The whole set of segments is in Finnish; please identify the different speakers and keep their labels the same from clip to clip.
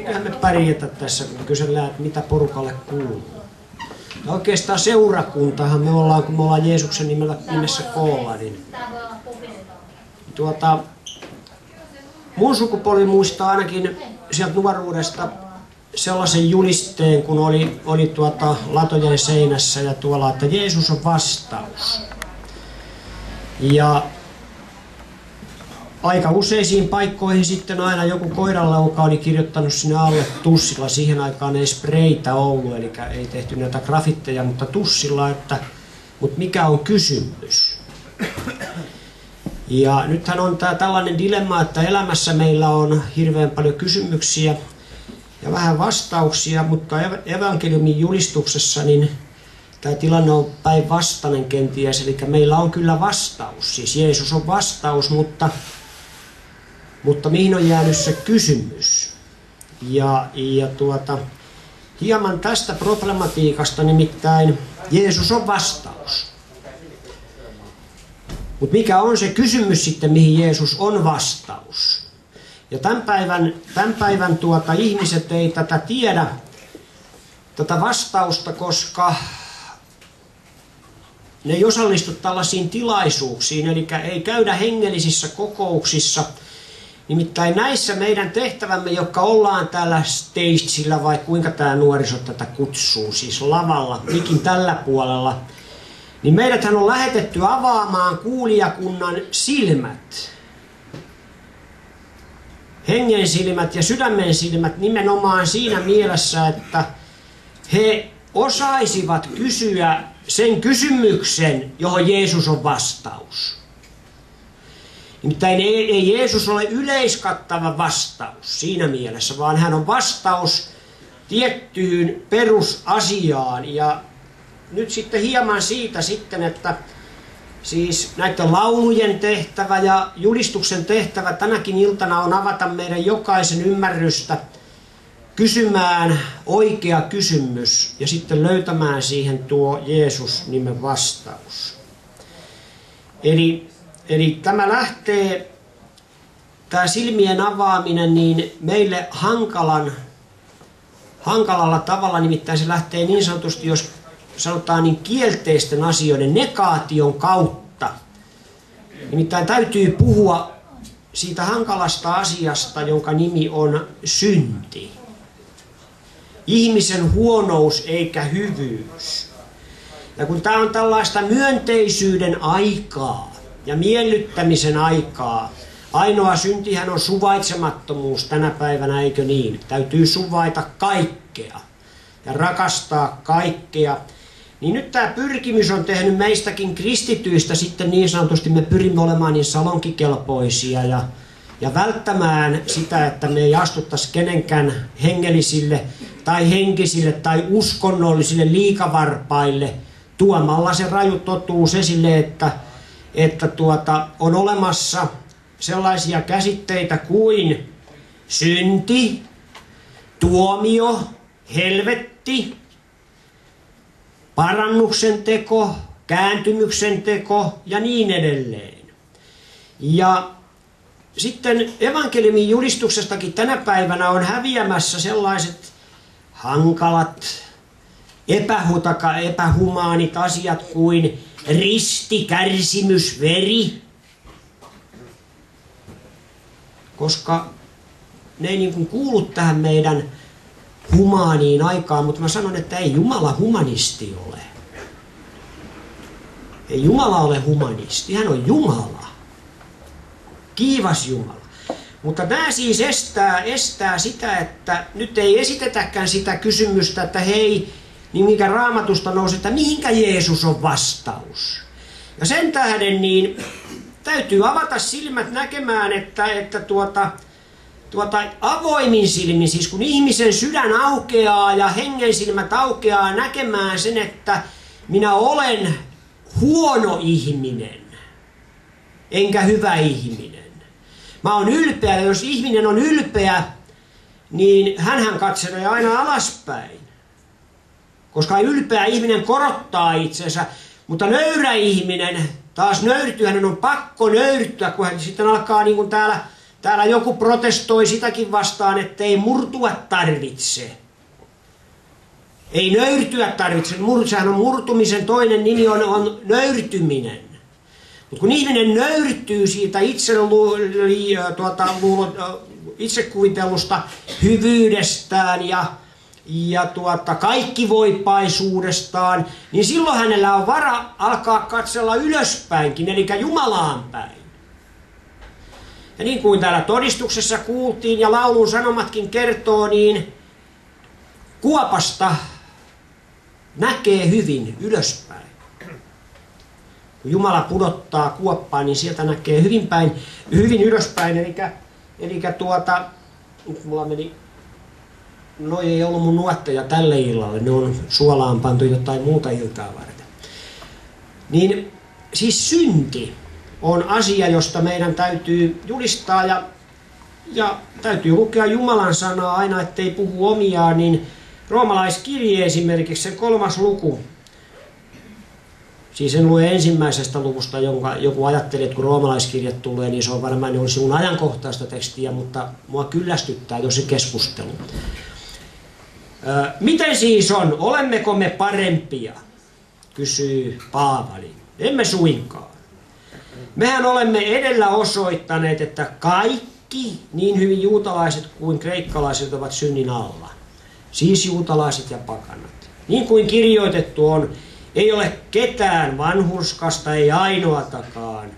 Speaker 1: eiköhän me pärjätä tässä, kun kysellään, että mitä porukalle kuuluu. Ja oikeastaan seurakuntahan me ollaan, kun me ollaan Jeesuksen nimellä, nimessä koolla, niin tuota, mun sukupolvi muistaa ainakin sieltä nuoruudesta sellaisen julisteen, kun oli, oli tuota latojen seinässä ja tuolla, että Jeesus on vastaus. Ja aika useisiin paikkoihin sitten aina joku koiranlauka oli kirjoittanut sinne alle tussilla. Siihen aikaan ei spreitä ollut, eli ei tehty näitä grafitteja, mutta tussilla, että mutta mikä on kysymys? Ja nythän on tämä tällainen dilemma, että elämässä meillä on hirveän paljon kysymyksiä ja vähän vastauksia, mutta evankeliumin julistuksessa niin tämä tilanne on päinvastainen kenties, eli meillä on kyllä vastaus. Siis Jeesus on vastaus, mutta mutta mihin on jäänyt se kysymys? Ja, ja tuota, hieman tästä problematiikasta nimittäin Jeesus on vastaus. Mutta mikä on se kysymys sitten, mihin Jeesus on vastaus? Ja tämän päivän, tämän päivän tuota, ihmiset ei tätä tiedä, tätä vastausta, koska ne ei osallistu tällaisiin tilaisuuksiin, eli ei käydä hengellisissä kokouksissa – Nimittäin näissä meidän tehtävämme, jotka ollaan täällä stageillä, vai kuinka tämä nuoriso tätä kutsuu, siis lavalla, mikin tällä puolella, niin meidäthän on lähetetty avaamaan kuulijakunnan silmät. Hengen silmät ja sydämen silmät nimenomaan siinä mielessä, että he osaisivat kysyä sen kysymyksen, johon Jeesus on vastaus. Nimittäin ei, ei Jeesus ole yleiskattava vastaus siinä mielessä, vaan hän on vastaus tiettyyn perusasiaan. Ja nyt sitten hieman siitä sitten, että siis näiden laulujen tehtävä ja julistuksen tehtävä tänäkin iltana on avata meidän jokaisen ymmärrystä kysymään oikea kysymys ja sitten löytämään siihen tuo Jeesus-nimen vastaus. Eli Eli tämä lähtee, tämä silmien avaaminen, niin meille hankalan, hankalalla tavalla, nimittäin se lähtee niin sanotusti, jos sanotaan niin kielteisten asioiden negaation kautta. Nimittäin täytyy puhua siitä hankalasta asiasta, jonka nimi on synti. Ihmisen huonous eikä hyvyys. Ja kun tämä on tällaista myönteisyyden aikaa, ja miellyttämisen aikaa. Ainoa syntihän on suvaitsemattomuus tänä päivänä, eikö niin? Täytyy suvaita kaikkea ja rakastaa kaikkea. Niin nyt tämä pyrkimys on tehnyt meistäkin kristityistä sitten niin sanotusti, me pyrimme olemaan niin salonkikelpoisia ja, ja välttämään sitä, että me ei astuttaisi kenenkään hengellisille tai henkisille tai uskonnollisille liikavarpaille tuomalla se raju totuus esille, että että tuota, on olemassa sellaisia käsitteitä kuin synti, tuomio, helvetti, parannuksen teko, kääntymyksen teko ja niin edelleen. Ja sitten evankeliumin julistuksestakin tänä päivänä on häviämässä sellaiset hankalat, epähutaka, epähumaanit asiat kuin risti, kärsimys, veri. Koska ne ei niin kuin kuulu tähän meidän humaaniin aikaan, mutta mä sanon, että ei Jumala humanisti ole. Ei Jumala ole humanisti, hän on Jumala. Kiivas Jumala. Mutta tämä siis estää, estää sitä, että nyt ei esitetäkään sitä kysymystä, että hei, niin mikä raamatusta nousi, että mihinkä Jeesus on vastaus. Ja sen tähden niin täytyy avata silmät näkemään, että, että tuota, tuota, avoimin silmin, siis kun ihmisen sydän aukeaa ja hengen silmät aukeaa näkemään sen, että minä olen huono ihminen, enkä hyvä ihminen. Mä oon ylpeä, ja jos ihminen on ylpeä, niin hän katselee aina alaspäin. Koska ylpeä ihminen korottaa itsensä, mutta nöyrä ihminen taas nöyrtyy, hänen on pakko nöyrtyä, kun hän sitten alkaa niin kuin täällä täällä joku protestoi sitäkin vastaan, että ei murtua tarvitse. Ei nöyrtyä tarvitse. Sehän on murtumisen toinen nimi on, on nöyrtyminen. Mutta kun ihminen nöyrtyy siitä itse, tuota, lu, itsekuvitellusta hyvyydestään ja, ja tuota, kaikkivoipaisuudestaan, niin silloin hänellä on vara alkaa katsella ylöspäinkin, eli Jumalaan päin. Ja niin kuin täällä todistuksessa kuultiin ja laulun sanomatkin kertoo, niin kuopasta näkee hyvin ylöspäin. Kun Jumala pudottaa kuoppaa, niin sieltä näkee hyvin, päin, hyvin ylöspäin. Eli, eli tuota, nyt mulla meni, no ei ollut mun nuotteja tälle illalle, ne on suolaan pantu jotain muuta iltaa varten. Niin siis synti on asia, josta meidän täytyy julistaa ja, ja täytyy lukea Jumalan sanaa aina, ettei puhu omiaan, niin Roomalaiskirje esimerkiksi, sen kolmas luku, siis en lue ensimmäisestä luvusta, jonka joku ajatteli, että kun roomalaiskirjat tulee, niin se on varmaan niin sinun ajankohtaista tekstiä, mutta mua kyllästyttää jo se keskustelu. Miten siis on? Olemmeko me parempia? Kysyy Paavali. Emme suinkaan. Mehän olemme edellä osoittaneet, että kaikki, niin hyvin juutalaiset kuin kreikkalaiset, ovat synnin alla siis juutalaiset ja pakanat. Niin kuin kirjoitettu on, ei ole ketään vanhurskasta, ei ainoatakaan.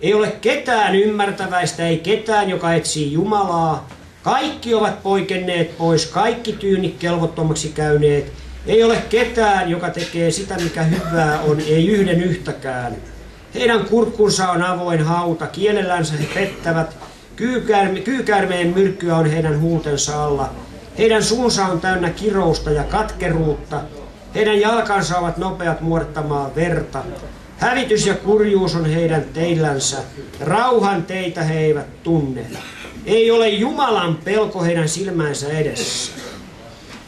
Speaker 1: Ei ole ketään ymmärtäväistä, ei ketään, joka etsii Jumalaa. Kaikki ovat poikenneet pois, kaikki tyynit kelvottomaksi käyneet. Ei ole ketään, joka tekee sitä, mikä hyvää on, ei yhden yhtäkään. Heidän kurkkunsa on avoin hauta, kielellänsä he pettävät. Kyykäärmeen myrkkyä on heidän huultensa alla. Heidän suunsa on täynnä kirousta ja katkeruutta. Heidän jalkansa ovat nopeat muodottamaan verta. Hävitys ja kurjuus on heidän teillänsä. Rauhan teitä he eivät tunne. Ei ole Jumalan pelko heidän silmänsä edessä.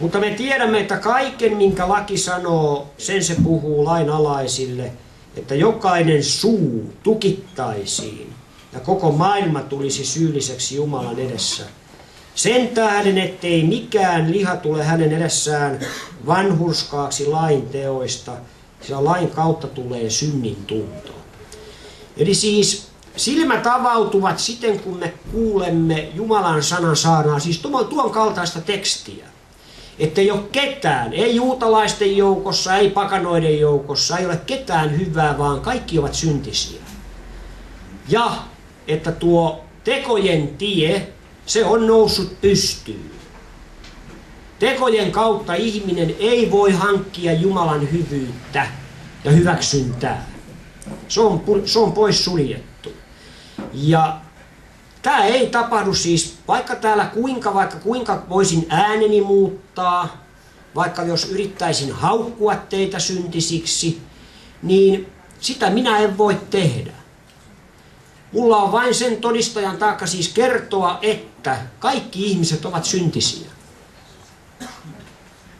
Speaker 1: Mutta me tiedämme, että kaiken, minkä laki sanoo, sen se puhuu lain alaisille, että jokainen suu tukittaisiin ja koko maailma tulisi syylliseksi Jumalan edessä. Sen tähden, ettei mikään liha tule hänen edessään vanhurskaaksi lain teoista, sillä lain kautta tulee synnin tunto. Eli siis silmät avautuvat siten, kun me kuulemme Jumalan sanan saarnaa, siis tuon kaltaista tekstiä. Että ei ole ketään, ei juutalaisten joukossa, ei pakanoiden joukossa, ei ole ketään hyvää, vaan kaikki ovat syntisiä. Ja että tuo tekojen tie se on noussut pystyyn. Tekojen kautta ihminen ei voi hankkia Jumalan hyvyyttä ja hyväksyntää. Se on, se on pois suljettu. Ja tämä ei tapahdu siis, vaikka täällä kuinka, vaikka kuinka voisin ääneni muuttaa, vaikka jos yrittäisin haukkua teitä syntisiksi, niin sitä minä en voi tehdä. Mulla on vain sen todistajan taakka siis kertoa, että kaikki ihmiset ovat syntisiä.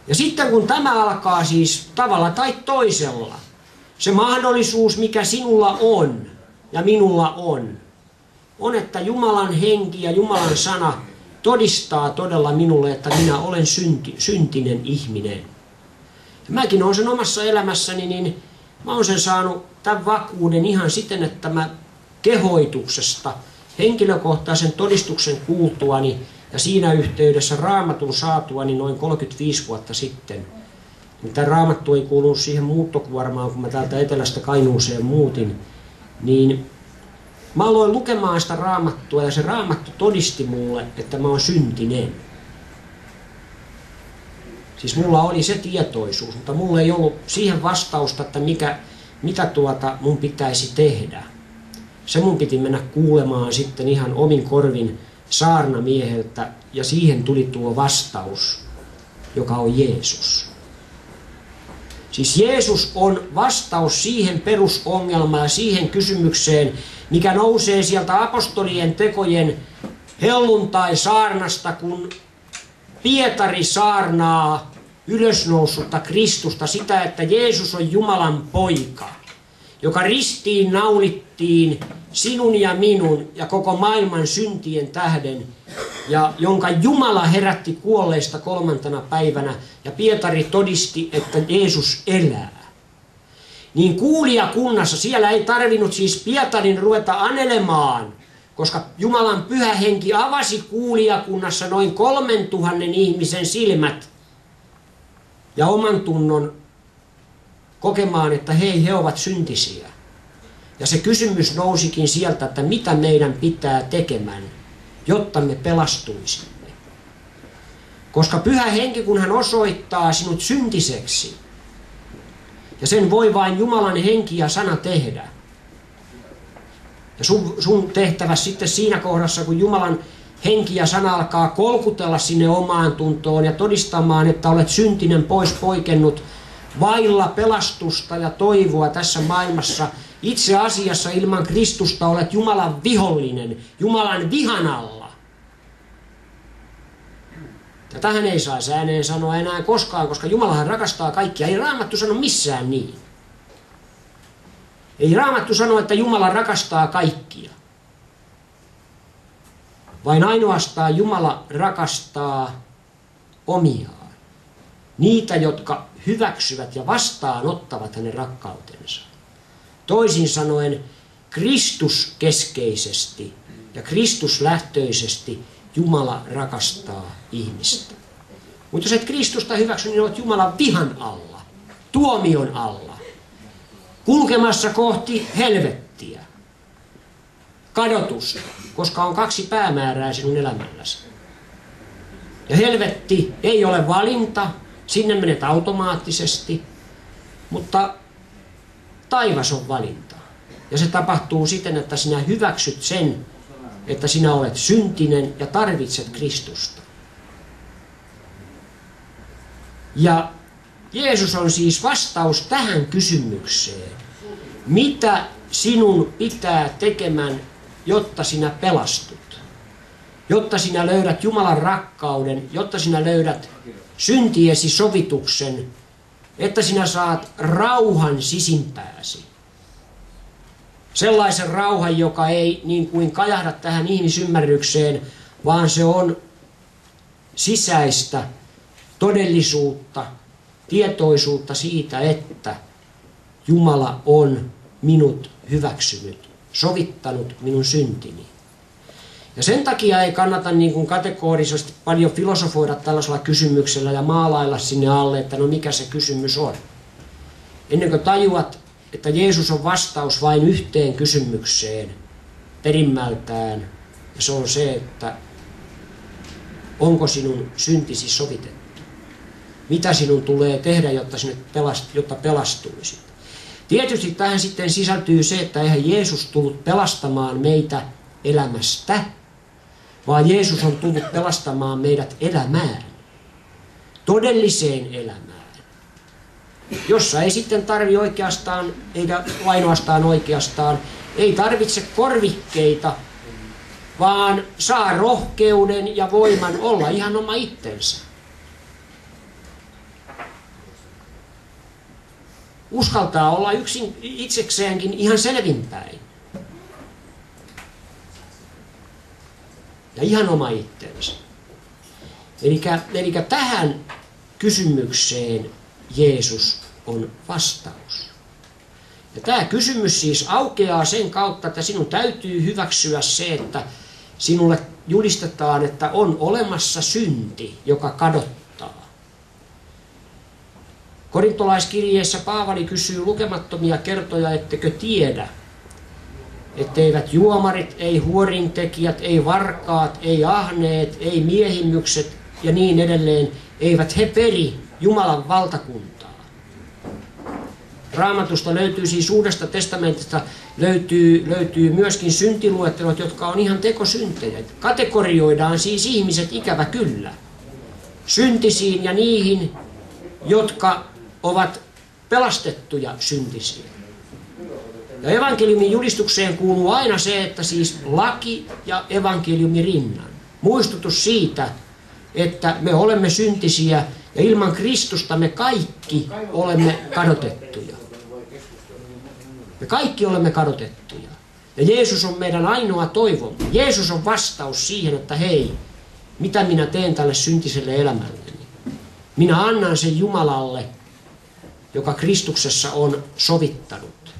Speaker 1: Ja sitten kun tämä alkaa siis tavalla tai toisella, se mahdollisuus, mikä sinulla on ja minulla on, on, että Jumalan henki ja Jumalan sana todistaa todella minulle, että minä olen synti, syntinen ihminen. Ja mäkin olen sen omassa elämässäni, niin mä olen sen saanut tämän vakuuden ihan siten, että mä kehoituksesta henkilökohtaisen todistuksen kuultuani ja siinä yhteydessä raamatun saatuani noin 35 vuotta sitten. Tämä raamattu ei kuulunut siihen muuttokuormaan, kun mä täältä etelästä Kainuuseen muutin. Niin mä aloin lukemaan sitä raamattua ja se raamattu todisti mulle, että mä oon syntinen. Siis mulla oli se tietoisuus, mutta mulla ei ollut siihen vastausta, että mikä, mitä tuota mun pitäisi tehdä se mun piti mennä kuulemaan sitten ihan omin korvin saarnamieheltä ja siihen tuli tuo vastaus, joka on Jeesus. Siis Jeesus on vastaus siihen perusongelmaan siihen kysymykseen, mikä nousee sieltä apostolien tekojen helluntai saarnasta, kun Pietari saarnaa ylösnoussutta Kristusta, sitä, että Jeesus on Jumalan poika. joka ristiin naulittiin sinun ja minun ja koko maailman syntien tähden, ja jonka Jumala herätti kuolleista kolmantena päivänä, ja Pietari todisti, että Jeesus elää. Niin kuulijakunnassa siellä ei tarvinnut siis Pietarin ruveta anelemaan, koska Jumalan pyhä henki avasi kuulijakunnassa noin kolmen tuhannen ihmisen silmät ja oman tunnon kokemaan, että hei, he ovat syntisiä. Ja se kysymys nousikin sieltä, että mitä meidän pitää tekemään, jotta me pelastuisimme. Koska pyhä henki, kun hän osoittaa sinut syntiseksi, ja sen voi vain Jumalan henki ja sana tehdä. Ja sun, sun tehtävä sitten siinä kohdassa, kun Jumalan henki ja sana alkaa kolkutella sinne omaan tuntoon ja todistamaan, että olet syntinen pois poikennut vailla pelastusta ja toivoa tässä maailmassa. Itse asiassa ilman Kristusta olet Jumalan vihollinen, Jumalan vihan alla. Ja tähän ei saa ääneen sanoa enää koskaan, koska Jumalahan rakastaa kaikkia. Ei Raamattu sano missään niin. Ei Raamattu sano, että Jumala rakastaa kaikkia. Vain ainoastaan Jumala rakastaa omiaan. Niitä, jotka hyväksyvät ja vastaanottavat hänen rakkautensa. Toisin sanoen Kristus keskeisesti ja Kristus lähtöisesti Jumala rakastaa ihmistä. Mutta jos et Kristusta hyväksy, niin olet Jumalan vihan alla, tuomion alla, kulkemassa kohti helvettiä, kadotusta, koska on kaksi päämäärää sinun elämälläsi. Ja helvetti ei ole valinta, sinne menet automaattisesti, mutta taivas on valinta. Ja se tapahtuu siten, että sinä hyväksyt sen, että sinä olet syntinen ja tarvitset Kristusta. Ja Jeesus on siis vastaus tähän kysymykseen. Mitä sinun pitää tekemään, jotta sinä pelastut? Jotta sinä löydät Jumalan rakkauden, jotta sinä löydät syntiesi sovituksen, että sinä saat rauhan sisimpääsi. Sellaisen rauhan, joka ei niin kuin kajahda tähän ihmisymmärrykseen, vaan se on sisäistä todellisuutta, tietoisuutta siitä, että Jumala on minut hyväksynyt, sovittanut minun syntini. Ja sen takia ei kannata niin kuin kategorisesti paljon filosofoida tällaisella kysymyksellä ja maalailla sinne alle, että no mikä se kysymys on. Ennen kuin tajuat, että Jeesus on vastaus vain yhteen kysymykseen perimmältään, ja se on se, että onko sinun syntisi sovitettu. Mitä sinun tulee tehdä, jotta, sinne pelast, jotta pelastuisit. Tietysti tähän sitten sisältyy se, että eihän Jeesus tullut pelastamaan meitä elämästä, vaan Jeesus on tullut pelastamaan meidät elämään, todelliseen elämään, jossa ei sitten tarvi oikeastaan, eikä ainoastaan oikeastaan, ei tarvitse korvikkeita, vaan saa rohkeuden ja voiman olla ihan oma itsensä. Uskaltaa olla yksin itsekseenkin ihan selvinpäin. ja ihan oma itsensä. Eli tähän kysymykseen Jeesus on vastaus. Ja tämä kysymys siis aukeaa sen kautta, että sinun täytyy hyväksyä se, että sinulle julistetaan, että on olemassa synti, joka kadottaa. Korintolaiskirjeessä Paavali kysyy lukemattomia kertoja, ettekö tiedä, etteivät juomarit, ei huorintekijät, ei varkaat, ei ahneet, ei miehimykset ja niin edelleen, eivät he peri Jumalan valtakuntaa. Raamatusta löytyy siis Uudesta testamentista löytyy, löytyy myöskin syntiluettelot, jotka on ihan tekosyntejä. Kategorioidaan siis ihmiset ikävä kyllä. Syntisiin ja niihin, jotka ovat pelastettuja syntisiä. Ja evankeliumin julistukseen kuuluu aina se, että siis laki ja evankeliumi rinnan. Muistutus siitä, että me olemme syntisiä ja ilman Kristusta me kaikki olemme kadotettuja. Me kaikki olemme kadotettuja. Ja Jeesus on meidän ainoa toivomme. Jeesus on vastaus siihen, että hei, mitä minä teen tälle syntiselle elämälleni? Minä annan sen Jumalalle, joka Kristuksessa on sovittanut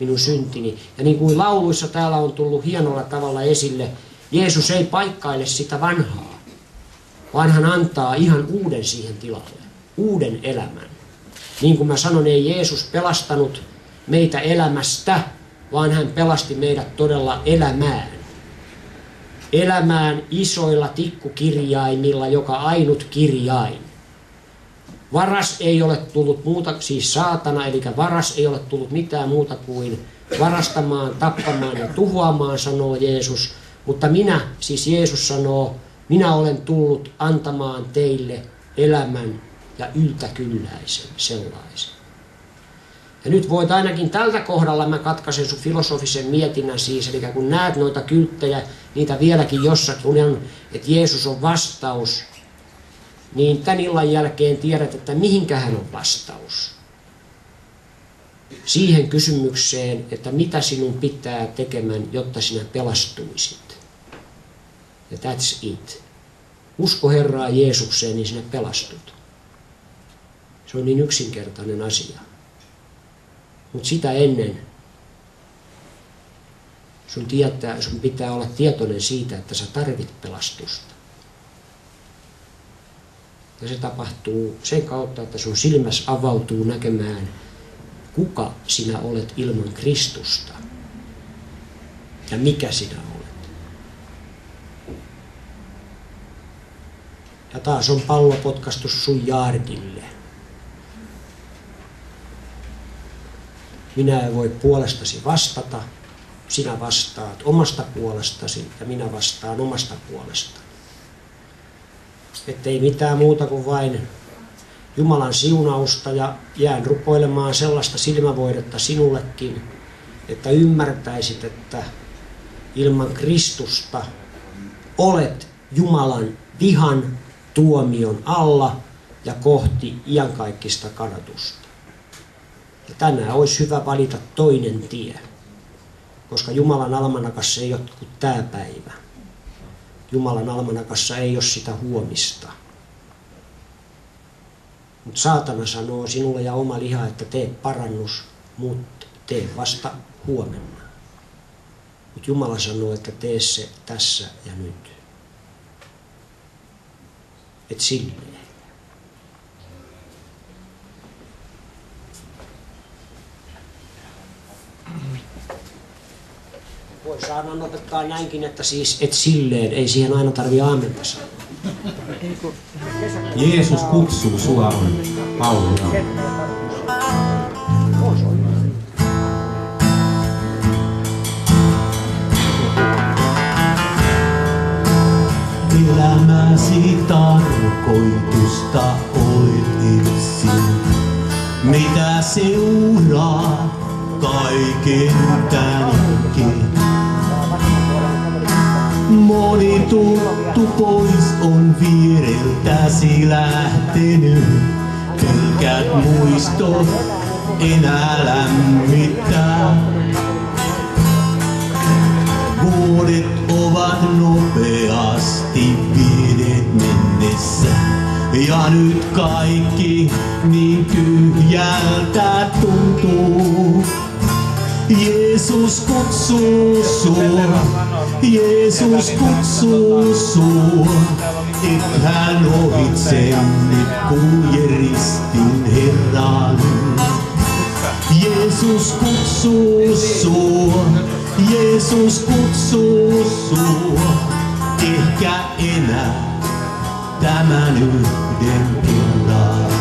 Speaker 1: minun syntini. Ja niin kuin lauluissa täällä on tullut hienolla tavalla esille, Jeesus ei paikkaile sitä vanhaa, vaan hän antaa ihan uuden siihen tilalle, uuden elämän. Niin kuin mä sanon, ei Jeesus pelastanut meitä elämästä, vaan hän pelasti meidät todella elämään. Elämään isoilla tikkukirjaimilla, joka ainut kirjain. Varas ei ole tullut muuta, siis saatana, eli varas ei ole tullut mitään muuta kuin varastamaan, tappamaan ja tuhoamaan, sanoo Jeesus. Mutta minä, siis Jeesus sanoo, minä olen tullut antamaan teille elämän ja yltäkylläisen sellaisen. Ja nyt voit ainakin tältä kohdalla, mä katkaisen sun filosofisen mietinnän siis, eli kun näet noita kylttejä, niitä vieläkin jossakin on, että Jeesus on vastaus, niin tän illan jälkeen tiedät, että mihinkähän on vastaus. Siihen kysymykseen, että mitä sinun pitää tekemään, jotta sinä pelastuisit. Ja that's it. Usko Herraa Jeesukseen, niin sinä pelastut. Se on niin yksinkertainen asia. Mutta sitä ennen sun, tietää, sun pitää olla tietoinen siitä, että sä tarvit pelastusta. Ja se tapahtuu sen kautta, että sun silmäs avautuu näkemään, kuka sinä olet ilman Kristusta ja mikä sinä olet. Ja taas on pallo potkastu sun jaardille. Minä en voi puolestasi vastata, sinä vastaat omasta puolestasi ja minä vastaan omasta puolestani. Ettei mitään muuta kuin vain Jumalan siunausta ja jään rukoilemaan sellaista silmävoidetta sinullekin, että ymmärtäisit, että ilman Kristusta olet Jumalan vihan tuomion alla ja kohti iankaikkista kadotusta. Ja tänään olisi hyvä valita toinen tie, koska Jumalan almanakassa ei ole kuin tämä päivä. Jumalan almanakassa ei ole sitä huomista. Mutta saatana sanoo sinulle ja oma liha, että tee parannus, mutta tee vasta huomenna. Mutta Jumala sanoo, että tee se tässä ja nyt. Et silleen. Voi saada opettaa näinkin, että siis et silleen, ei siihen aina tarvi aamenta sanoa.
Speaker 2: Jeesus kutsuu sua on Paulina.
Speaker 3: Elämäsi tarkoitusta yksin. Mitä seuraa kaiken tänkin? Tuttu pois on viereltäsi lähtenyt. Pelkät muistot enää lämmittää. Vuodet ovat nopeasti vieneet mennessä. Ja nyt kaikki niin tyhjältä tuntuu. Jeesus kutsuu sua, Jeesus kutsuu sua, et hän ohitse nyt kulje ristin Herran. Jeesus kutsuu sua, Jeesus kutsuu sua, ehkä enää tämän yhden kerran.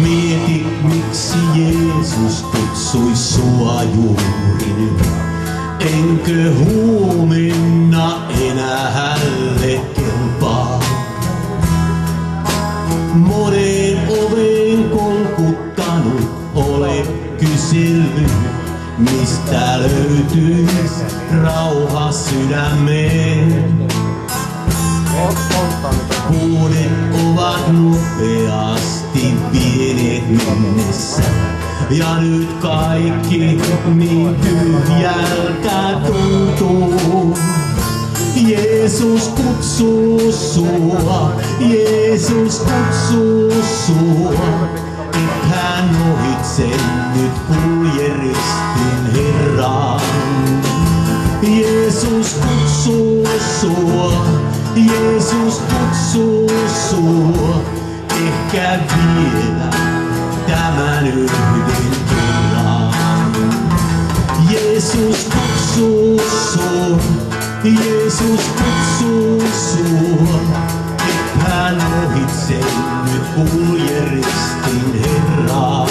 Speaker 3: Mieti, miksi Jeesus kutsui sua juuri nyt. Enkö huomenna enää hälle kelpaa? Monen oven konkuttanut ole kysellyt, mistä löytyis rauha sydämeen. Vuodet ovat nopeasti vieneet mennessä. Ja nyt kaikki niin tyhjältä tuntuu. Jeesus kutsuu sua, Jeesus kutsuu sua. Et hän ohitse nyt kulje ristin Herran. Jeesus kutsuu sua, Jeesus kutsuu sua. Ehkä vielä tämän yhden kerran. Jeesus kutsuu sua, Jeesus kutsuu sua. Et hän ohitse nyt kulje ristin Herran.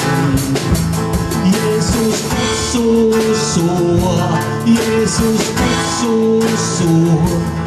Speaker 3: Jeesus kutsuu sua, Jeesus kutsuu sua.